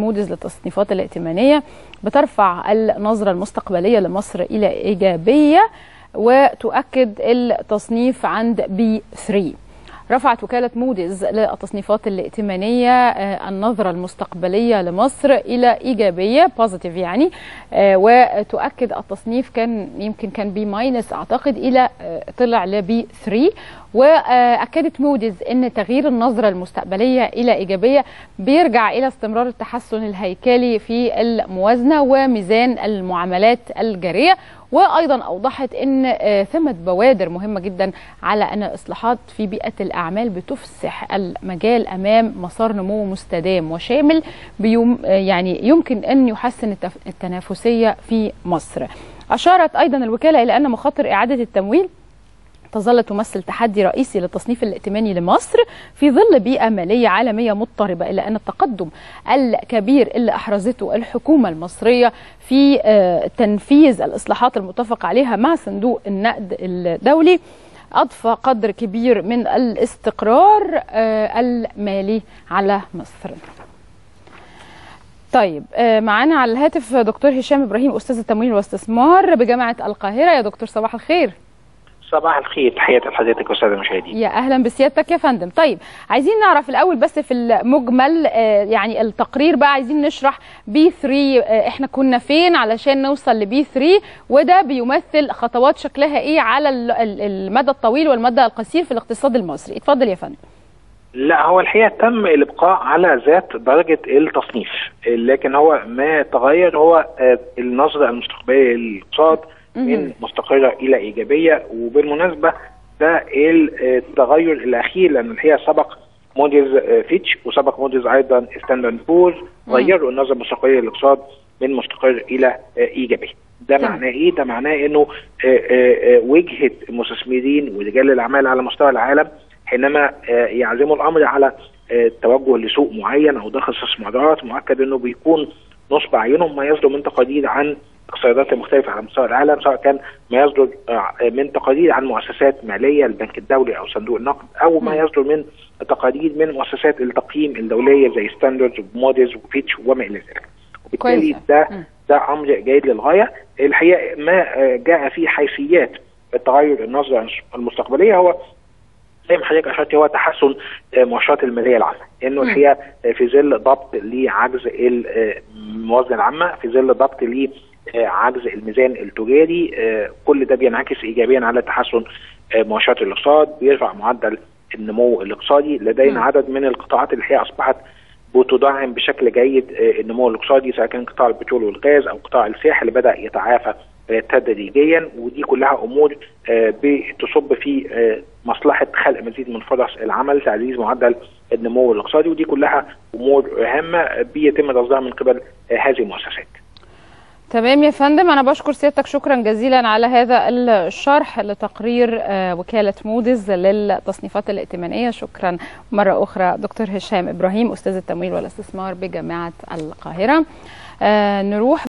موديز للتصنيفات الائتمانية بترفع النظرة المستقبلية لمصر إلى إيجابية وتؤكد التصنيف عند B3 رفعت وكالة موديز للتصنيفات الائتمانية النظرة المستقبلية لمصر إلى إيجابية positive يعني وتؤكد التصنيف كان يمكن كان B minus أعتقد إلى طلع ل B3 وأكدت موديز إن تغيير النظرة المستقبلية إلى إيجابية بيرجع إلى استمرار التحسن الهيكلي في الموازنة وميزان المعاملات الجارية وأيضا أوضحت إن ثمة بوادر مهمة جدا على أن الاصلاحات في بيئة الأعمال بتفسح المجال أمام مسار نمو مستدام وشامل بيوم يعني يمكن أن يحسن التنافسية في مصر. أشارت أيضا الوكالة إلى أن مخاطر إعادة التمويل تظل تمثل تحدي رئيسي للتصنيف الائتماني لمصر في ظل بيئة مالية عالمية مضطربة إلا أن التقدم الكبير اللي أحرزته الحكومة المصرية في تنفيذ الإصلاحات المتفق عليها مع صندوق النقد الدولي أضفى قدر كبير من الاستقرار المالي على مصر. طيب معانا على الهاتف دكتور هشام إبراهيم أستاذ التمويل والاستثمار بجامعة القاهرة. يا دكتور صباح الخير. صباح الخير تحياتي لحضرتك أستاذ المشاهدين. يا أهلا بسيادتك يا فندم. طيب عايزين نعرف الأول بس في المجمل يعني التقرير بقى عايزين نشرح بي 3 إحنا كنا فين علشان نوصل لبي 3 وده بيمثل خطوات شكلها إيه على المدى الطويل والمدى القصير في الاقتصاد المصري. اتفضل يا فندم. لا هو الحقيقة تم الابقاء على ذات درجة التصنيف لكن هو ما تغير هو النظرة المستقبلية للاقتصاد من مستقرة إلى إيجابية. وبالمناسبة ده التغير الأخير لأن الحقيقة سبق موديز فيتش وسبق موديز أيضا ستاندرد بورز غيروا النظرة المستقبلية للاقتصاد من مستقر إلى إيجابي. ده معناه إيه؟ ده معناه إنه وجهة المستثمرين ورجال الأعمال على مستوى العالم حينما يعزموا الأمر على التوجه لسوق معين أو ضخ استثمارات مؤكد إنه بيكون نصب عينهم ما يصدر من تقارير عن الاقتصادات المختلفة على مستوى العالم سواء كان ما يصدر من تقارير عن مؤسسات مالية البنك الدولي أو صندوق النقد أو ما يصدر من تقارير من مؤسسات التقييم الدولية زي ستاندردز وموديز وفيتش وما إلى ذلك. وبالتالي ده ده أمر جيد للغاية. الحقيقة ما جاء في حيثيات التغير النظرة المستقبلية هو زي ما حضرتك اشرت هو تحسن مؤشرات المالية العامة. إنه الحقيقة في ظل ضبط لعجز الموازنة العامة في ظل ضبط عجز الميزان التجاري كل ده بينعكس ايجابيا على تحسن مؤشرات الاقتصاد بيرفع معدل النمو الاقتصادي لدينا عدد من القطاعات اللي هي أصبحت بتدعم بشكل جيد النمو الاقتصادي سواء كان قطاع البترول والغاز أو قطاع السياحة اللي بدأ يتعافى تدريجيا. ودي كلها أمور بتصب في مصلحة خلق مزيد من فرص العمل تعزيز معدل النمو الاقتصادي ودي كلها أمور هامة بيتم تصديرها من قبل هذه المؤسسات. تمام يا فندم أنا بشكر سيادتك شكرا جزيلا على هذا الشرح لتقرير وكالة موديز للتصنيفات الائتمانية شكرا مرة أخرى دكتور هشام إبراهيم أستاذ التمويل والاستثمار بجامعة القاهرة نروح